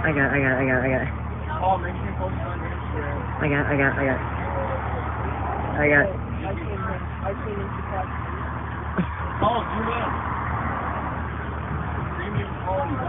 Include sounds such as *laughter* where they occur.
I got, I got, I got, I got. Oh, make sure you post it on Instagram. I got, I got, I got. I got. I came in, I came in to. *laughs* Oh, you win. Premium home.